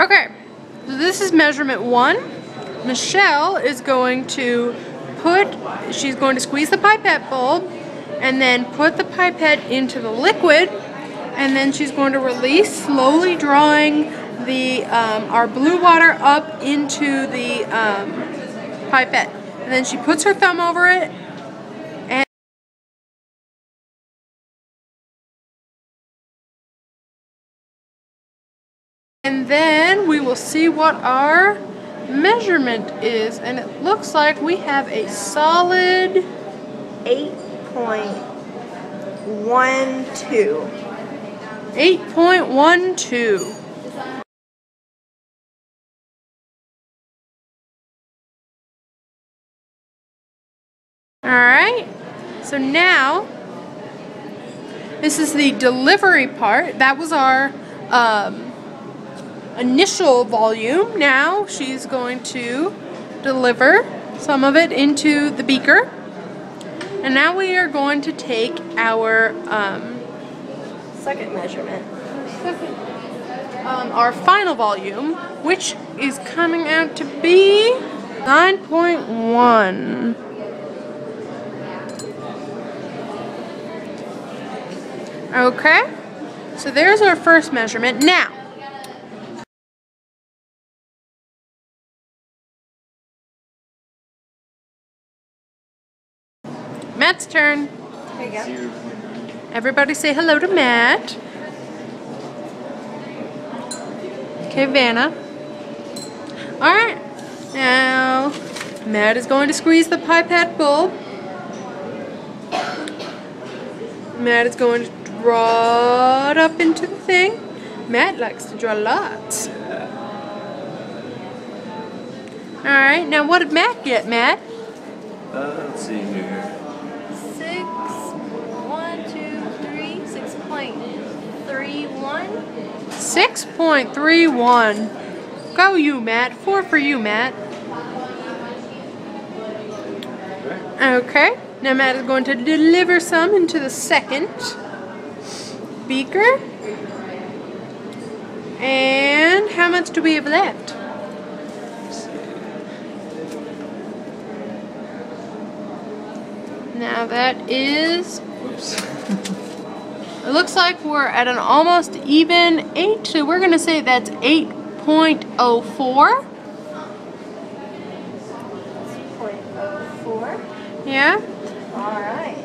Okay, so this is measurement one. Michelle is going to put, she's going to squeeze the pipette bulb and then put the pipette into the liquid and then she's going to release, slowly drawing the um, our blue water up into the um, pipette. And then she puts her thumb over it and then we will see what our measurement is and it looks like we have a solid 8.12. 8.12. Alright, so now this is the delivery part. That was our um, initial volume. Now she's going to deliver some of it into the beaker. And now we are going to take our um, Second measurement. um, our final volume, which is coming out to be 9.1. Okay, so there's our first measurement. Now, Matt's turn. Everybody say hello to Matt. Okay, Vanna. Alright. Now, Matt is going to squeeze the pipette bulb. Matt is going to draw it up into the thing. Matt likes to draw lots. Alright, now what did Matt get, Matt? Uh, let's see here. 6.31. Go you, Matt. Four for you, Matt. Okay. Now Matt is going to deliver some into the second beaker. And how much do we have left? Now that is Whoops. it looks like we're at an almost even 8, so we're going to say that's 8.04. Point oh four. Yeah? All right.